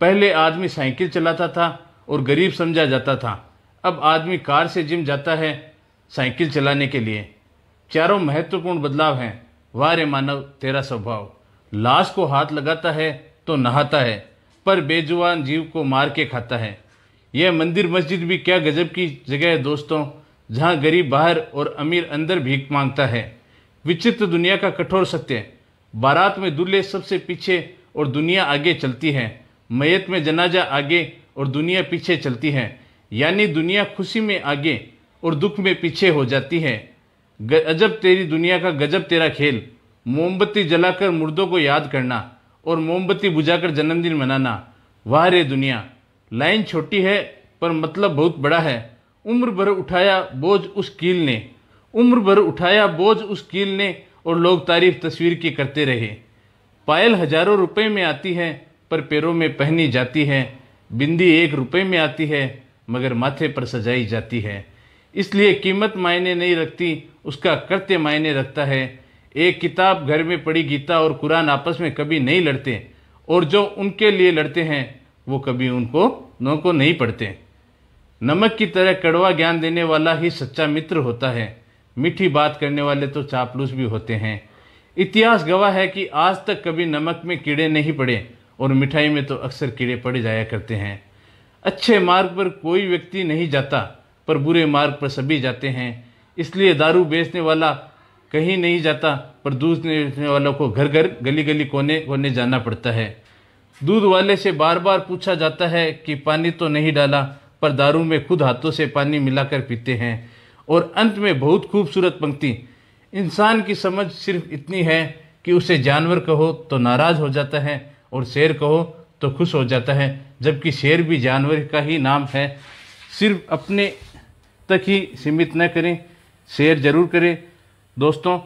पहले आदमी साइकिल चलाता था और गरीब समझा जाता था। अब आदमी कार से जिम जाता है साइकिल चलाने के लिए। चारों महत्वपूर्ण बदलाव हैं। वाह रे मानव, तेरा स्वभाव। लाश को हाथ लगाता है तो नहाता है, पर बेजुबान जीव को मार के खाता है। यह मंदिर मस्जिद भी क्या गजब की जगह है दोस्तों, जहाँ गरीब बाहर और अमीर अंदर भीख माँगता है। विचित्र दुनिया का कठोर सत्य, बारात में दूल्हे सबसे पीछे और दुनिया आगे चलती है। मैयत में जनाजा आगे और दुनिया पीछे चलती है। यानी दुनिया खुशी में आगे और दुख में पीछे हो जाती है। गजब तेरी दुनिया का गजब तेरा खेल। मोमबत्ती जलाकर मुर्दों को याद करना और मोमबत्ती बुझाकर जन्मदिन मनाना। वाह रे दुनिया, लाइन छोटी है पर मतलब बहुत बड़ा है। उम्र भर उठाया बोझ उस कील ने। उम्र भर उठाया बोझ उस कील ने और लोग तारीफ़ तस्वीर की करते रहे। पायल हज़ारों रुपए में आती है पर पैरों में पहनी जाती है, बिंदी एक रुपए में आती है, मगर माथे पर सजाई जाती है। इसलिए कीमत मायने नहीं रखती, उसका कृत्य मायने रखता है। एक किताब घर में पड़ी गीता और कुरान आपस में कभी नहीं लड़ते, और जो उनके लिए लड़ते हैं, वो कभी उनको नो को नहीं पढ़ते नमक की तरह कड़वा ज्ञान देने वाला ही सच्चा मित्र होता है। मीठी बात करने वाले तो चापलूस भी होते हैं। इतिहास गवाह है कि आज तक कभी नमक में कीड़े नहीं पड़े और मिठाई में तो अक्सर कीड़े पड़ जाया करते हैं। अच्छे मार्ग पर कोई व्यक्ति नहीं जाता, पर बुरे मार्ग पर सभी जाते हैं। इसलिए दारू बेचने वाला कहीं नहीं जाता, पर दूध बेचने वालों को घर घर गली गली कोने कोने जाना पड़ता है। दूध वाले से बार बार पूछा जाता है कि पानी तो नहीं डाला, पर दारू में खुद हाथों से पानी मिलाकर पीते हैं। और अंत में बहुत खूबसूरत पंक्ति, इंसान की समझ सिर्फ़ इतनी है कि उसे जानवर कहो तो नाराज़ हो जाता है। और शेर कहो तो खुश हो जाता है, जबकि शेर भी जानवर का ही नाम है। सिर्फ़ अपने तक ही सीमित न करें शेयर ज़रूर करें। दोस्तों